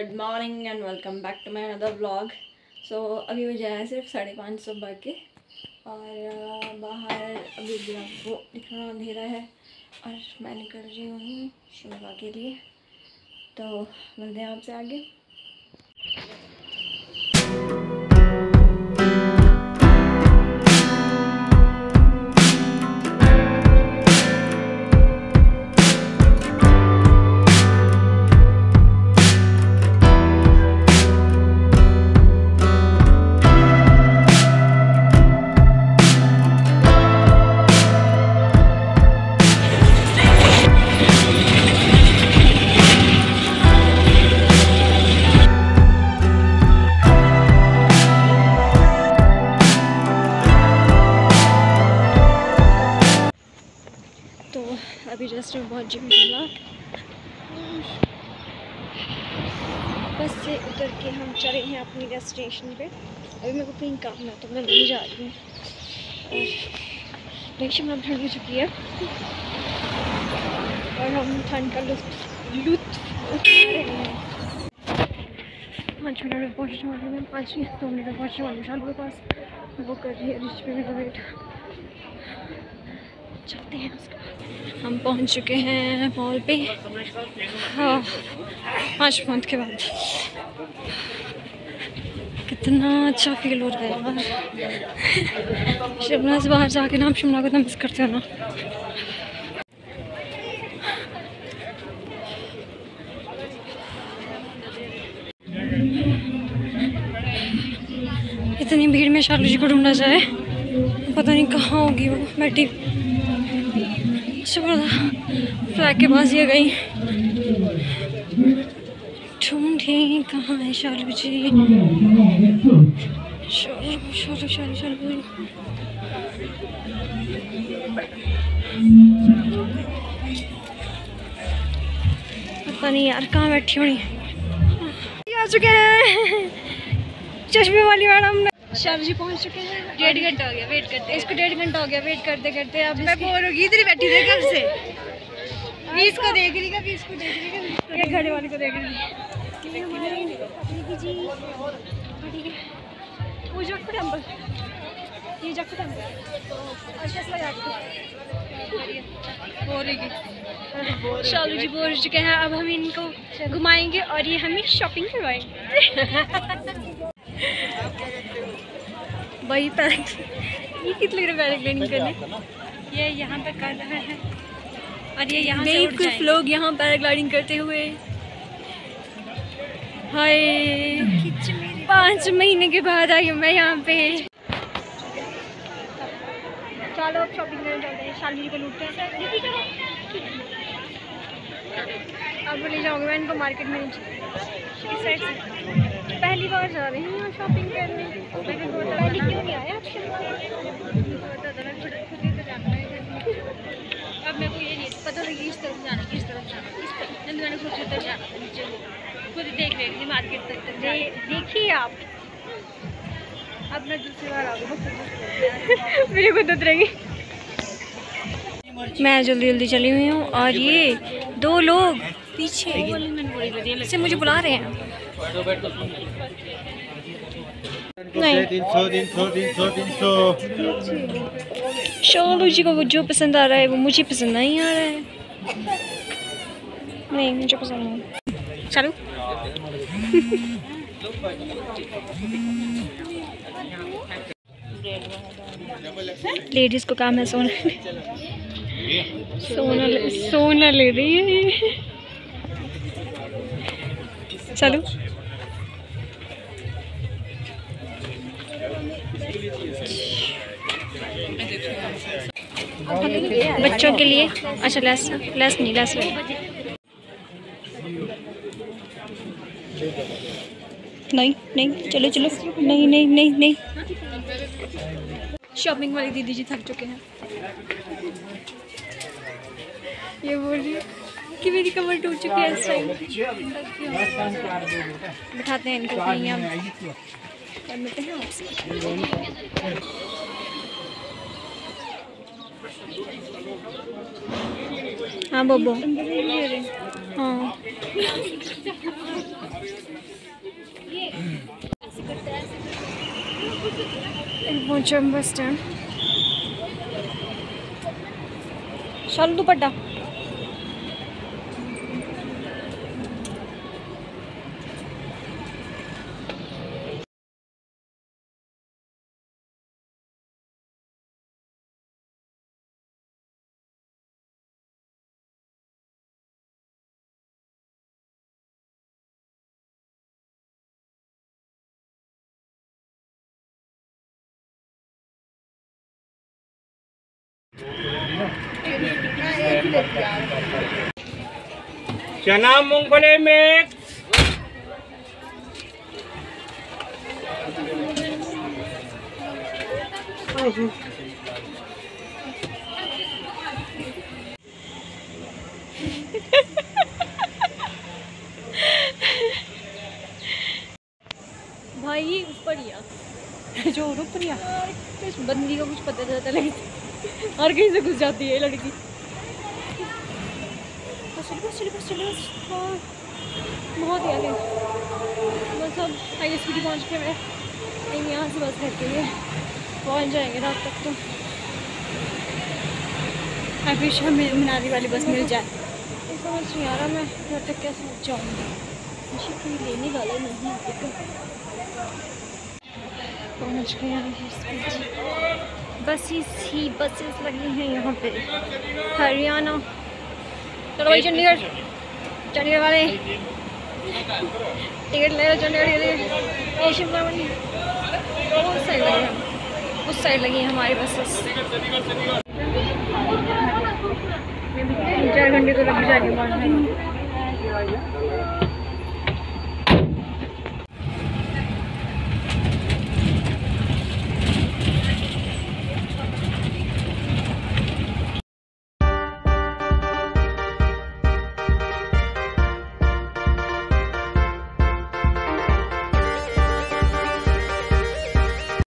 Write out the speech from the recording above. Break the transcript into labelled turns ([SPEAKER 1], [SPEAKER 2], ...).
[SPEAKER 1] Good morning and welcome back to my another blog so अभी वो जाए सिर्फ़ साढ़े पाँच सुबह के और बाहर अभी आपको इतना अंधेरा है और मैं निकल रही हूँ शिमला के लिए। तो मिलते हैं आपसे आगे। मैं पहुँच बस से उतर के हम चले हैं अपनी डेस्टिनेशन पे। अभी मेरे को कहीं काम है तो मैं नहीं जा रही हूँ। शिमला में ठंड हो चुकी है। और हम ठंड का लुत्फ लुत्फ उठा रहे हैं। पाँच मिनट में पहुँचने वाले हैं पाँच दो मिनट में पहुँचने वाले शालू के पास वो कर रही है पे मेरा वेट चलते हैं हम पहुँच चुके हैं मॉल पे। हाँ पाँच मंथ के बाद। कितना अच्छा फील हो रहा है यार। शिमला से बाहर जाके ना हम शिमला को इतना मिस करते हो ना। इतनी भीड़ में शालू जी को ढूंढा जाए। पता नहीं कहाँ होगी वो बैठी फ्लैग के पास ये गई। ढूंढे कहाँ है शालू जी? शालू शालू शालू शालू पता नहीं यार कहाँ बैठी होनी। आ चुके हैं। चश्मे वाली मैडम शालू जी पहुँच चुके हैं। डेढ़ घंटा हो गया वेट करते। इसको डेढ़ घंटा हो गया वेट करते करते अब मैं बोर होगी इधर ही बैठी थी कब से? बीस को देख रही का बीस को देख रही घड़े वाले को देख रही। है वो टेंपल ये टेंपल अच्छा बोर होगी शालू जी बोर चुके हैं अब हम इनको घुमाएँगे और ये हमें शॉपिंग करवाएँगे। वही पैर ये कितने लग रहा है पैराग्लाइडिंग करने? ये यहाँ पे कर रहे हैं। और ये यहाँ से कुछ लोग यहाँ पैराग्लाइडिंग करते हुए। हाय। पाँच महीने के बाद आई हूँ मैं यहाँ पे। चलो शॉपिंग करने चलते हैं। शाली जी को लूटते हैं। अब ले जाऊँगी मैं इनको मार्केट में। इस साइड से। पहली बार जा रही हूँ शॉपिंग करने। मैं मेरे मैं जल्दी जल्दी चली हुई हूँ और ये दो लोग पीछे से मुझे बुला रहे हैं। नहीं। जी को जो पसंद आ रहा है वो मुझे पसंद नहीं आ रहा है। नहीं मुझे पसंद नहीं। चलो। लेडीज़ को काम है सोना। सोना सोना ले रही है चलो। बच्चों के लिए अच्छा लेस लेस नहीं लेस नहीं नहीं, चलो चलो। नहीं नहीं नहीं नहीं। शॉपिंग वाली दीदी जी थक चुके हैं। ये बोल रही है कि मेरी कमर टूट चुकी है इस टाइम बिठाते हैं इनको कहीं हम। कर लेते हैं हाँ बब्बो हाँ। पहुँचे बस स्टैंड शालू दुपट्टा।
[SPEAKER 2] चना मूंगफली मिक्स
[SPEAKER 1] भाई ऊपर ही जो ऊपर ही। बंदी को कुछ पता चलता लगी और कहीं से घुस जाती है लड़की। हाँ। बहुत ही। आगे बस अब हाई स्पीड पहुँच के मैं यहाँ से बस घर के लिए पहुँच जाएँगे रात तक तो। आई विश हमें मनाली वाली बस मिल जाए। समझ नहीं आ रहा मैं घर तक कैसे पहुँच जाऊँगी। मुझे कोई लेने वाला नहीं है। पहुँच हैं। बसेस ही बसेस लगी हैं यहाँ पे। हरियाणा। चलो भाई, चंडीगढ़। चंडीगढ़ वाले। टिकट ले लो, चंडीगढ़ के लिए। वाली। उस साइड लगी उस साइड लगी हमारी बसेस। चार घंटे तो लग जाएँगे।